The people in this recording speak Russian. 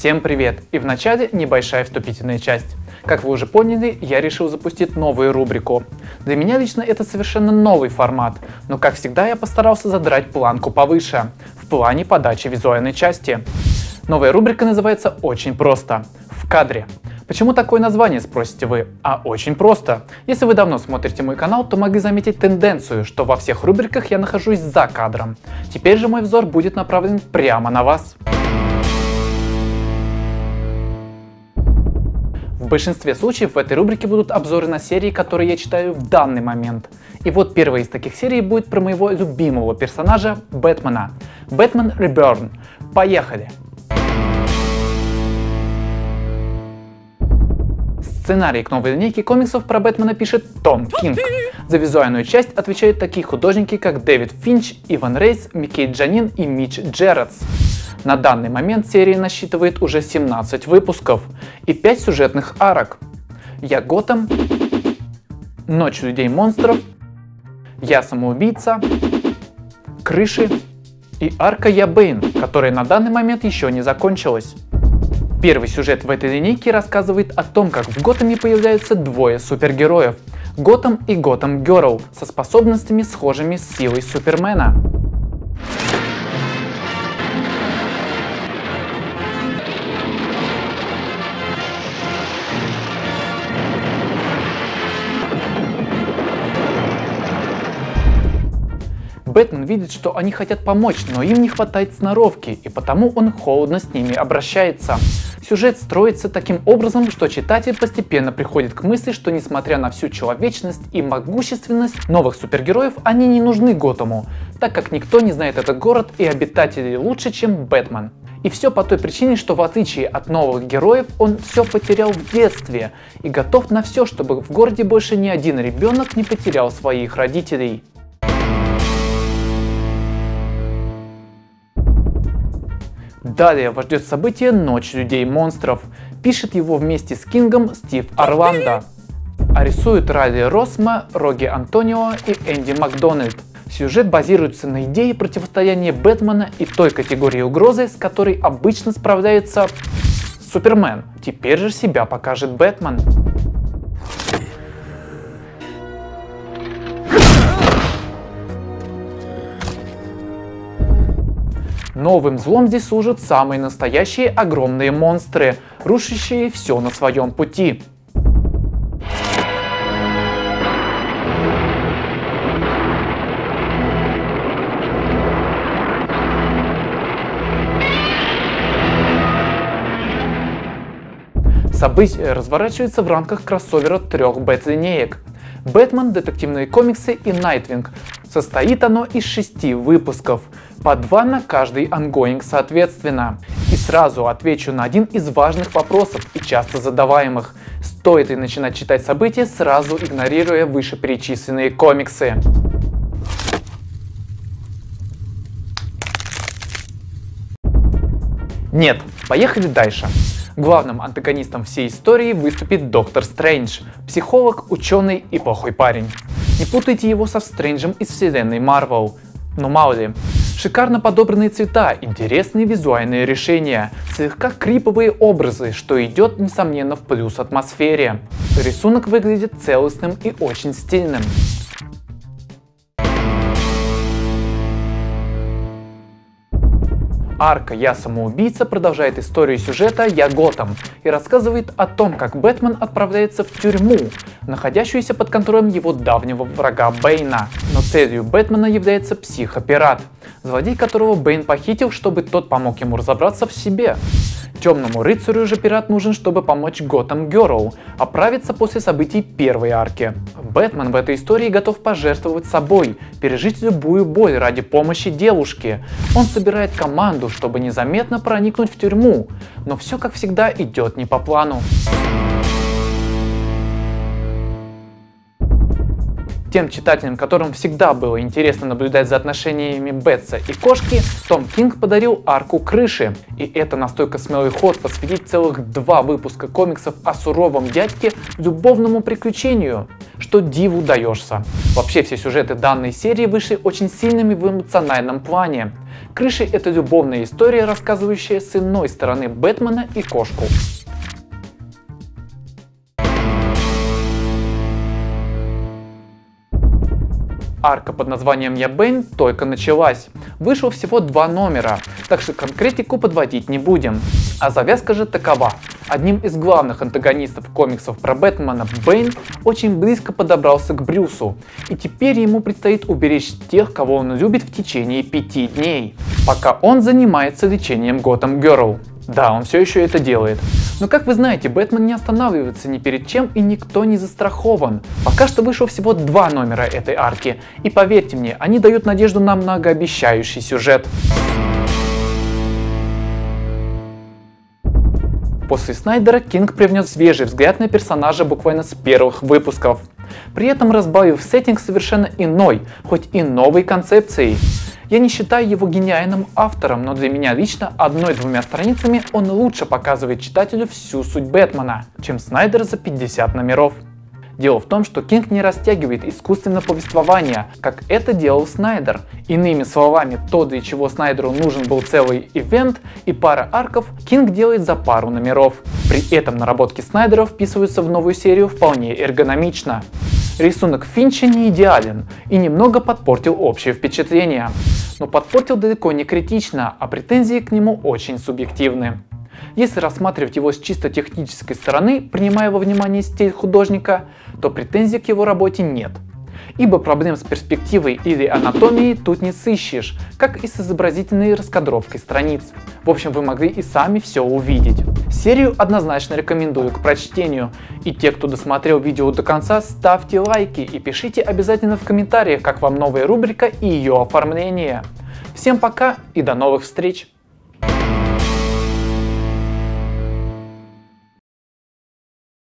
Всем привет! И в начале небольшая вступительная часть. Как вы уже поняли, я решил запустить новую рубрику. Для меня лично это совершенно новый формат, но как всегда я постарался задрать планку повыше, в плане подачи визуальной части. Новая рубрика называется очень просто – «В кадре». Почему такое название, спросите вы? А очень просто. Если вы давно смотрите мой канал, то могли заметить тенденцию, что во всех рубриках я нахожусь за кадром. Теперь же мой взор будет направлен прямо на вас. Большинстве случаев в этой рубрике будут обзоры на серии, которые я читаю в данный момент. И вот первая из таких серий будет про моего любимого персонажа Бэтмена. Бэтмен Reborn. Поехали! Сценарий к новой линейке комиксов про Бэтмена пишет Том Кинг. За визуальную часть отвечают такие художники, как Дэвид Финч, Иван Рейс, Микель Джанин и Мич Джерардс. На данный момент серия насчитывает уже 17 выпусков и 5 сюжетных арок. Я Готэм, Ночь людей-монстров, Я самоубийца, Крыши и арка Я Бэйн, которая на данный момент еще не закончилась. Первый сюжет в этой линейке рассказывает о том, как в Готэме появляются двое супергероев – Готэм и Готэм Гёрл со способностями, схожими с силой Супермена. Бэтмен видит, что они хотят помочь, но им не хватает сноровки, и потому он холодно с ними обращается. Сюжет строится таким образом, что читатель постепенно приходит к мысли, что несмотря на всю человечность и могущественность новых супергероев, они не нужны Готэму, так как никто не знает этот город и обитателей лучше, чем Бэтмен. И все по той причине, что в отличие от новых героев, он все потерял в детстве и готов на все, чтобы в городе больше ни один ребенок не потерял своих родителей. Далее вас ждет событие «Ночь людей-монстров». Пишет его вместе с Кингом Стив Орландо. А рисуют Райли Росма, Роги Антонио и Энди Макдональд. Сюжет базируется на идее противостояния Бэтмена и той категории угрозы, с которой обычно справляется Супермен. Теперь же себя покажет Бэтмен. Новым злом здесь служат самые настоящие огромные монстры, рушащие все на своем пути. События разворачиваются в рамках кроссовера трех бэт-линеек. Бэтмен, детективные комиксы и Найтвинг. Состоит оно из шести выпусков, по два на каждый онгоинг соответственно. И сразу отвечу на один из важных вопросов и часто задаваемых. Стоит ли начинать читать события, сразу игнорируя вышеперечисленные комиксы? Нет, поехали дальше. Главным антагонистом всей истории выступит Доктор Стрэндж, психолог, ученый и плохой парень. Не путайте его со Стрэнджем из вселенной Марвел. Но мало ли. Шикарно подобранные цвета, интересные визуальные решения, слегка криповые образы, что идет, несомненно, в плюс атмосфере. Рисунок выглядит целостным и очень стильным. Арка «Я самоубийца» продолжает историю сюжета «Я Готэм» и рассказывает о том, как Бэтмен отправляется в тюрьму, находящуюся под контролем его давнего врага Бэйна. Но целью Бэтмена является психопират, злодей которого Бэйн похитил, чтобы тот помог ему разобраться в себе. Темному рыцарю же пират нужен, чтобы помочь Готэм Герл оправиться после событий первой арки. Бэтмен в этой истории готов пожертвовать собой, пережить любую боль ради помощи девушке. Он собирает команду, чтобы незаметно проникнуть в тюрьму, но все как всегда идет не по плану. Тем читателям, которым всегда было интересно наблюдать за отношениями Бетса и кошки, Том Кинг подарил арку крыши. И это настолько смелый ход посвятить целых два выпуска комиксов о суровом дядьке любовному приключению, что диву даешься. Вообще все сюжеты данной серии вышли очень сильными в эмоциональном плане. Крышей это любовная история, рассказывающая с иной стороны Бэтмена и кошку. Арка под названием «Я Бэйн» только началась. Вышло всего два номера, так что конкретику подводить не будем. А завязка же такова. Одним из главных антагонистов комиксов про Бэтмена, Бэйн, очень близко подобрался к Брюсу, и теперь ему предстоит уберечь тех, кого он любит в течение пяти дней, пока он занимается лечением Готэм Герл. Да, он все еще это делает. Но как вы знаете, Бэтмен не останавливается ни перед чем и никто не застрахован. Пока что вышло всего два номера этой арки, и поверьте мне, они дают надежду на многообещающий сюжет. После Снайдера Кинг привнес свежий взгляд на персонажа буквально с первых выпусков, при этом разбавив сеттинг совершенно иной, хоть и новой концепцией. Я не считаю его гениальным автором, но для меня лично одной-двумя страницами он лучше показывает читателю всю суть Бэтмена, чем Снайдер за 50 номеров. Дело в том, что Кинг не растягивает искусственно повествование, как это делал Снайдер. Иными словами, то, для чего Снайдеру нужен был целый ивент и пара арков, Кинг делает за пару номеров. При этом наработки Снайдера вписываются в новую серию вполне эргономично. Рисунок Финча не идеален и немного подпортил общее впечатление. Но подпортил далеко не критично, а претензии к нему очень субъективны. Если рассматривать его с чисто технической стороны, принимая во внимание стиль художника, то претензий к его работе нет – ибо проблем с перспективой или анатомией тут не сыщешь, как и с изобразительной раскадровкой страниц. В общем, вы могли и сами все увидеть. Серию однозначно рекомендую к прочтению. И те, кто досмотрел видео до конца, ставьте лайки и пишите обязательно в комментариях, как вам новая рубрика и ее оформление. Всем пока и до новых встреч!